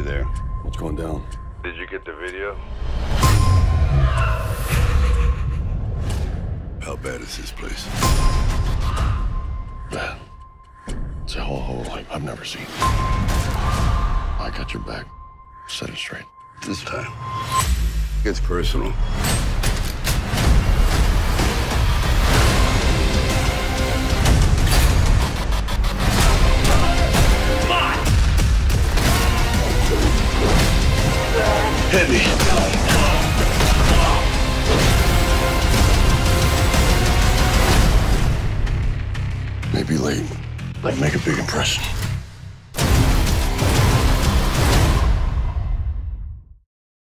Hey there. What's going down? Did you get the video? How bad is this place? Bad. It's a hellhole like I've never seen. I got your back. Set it straight. This time, it's personal. Me. Maybe late, but make a big impression.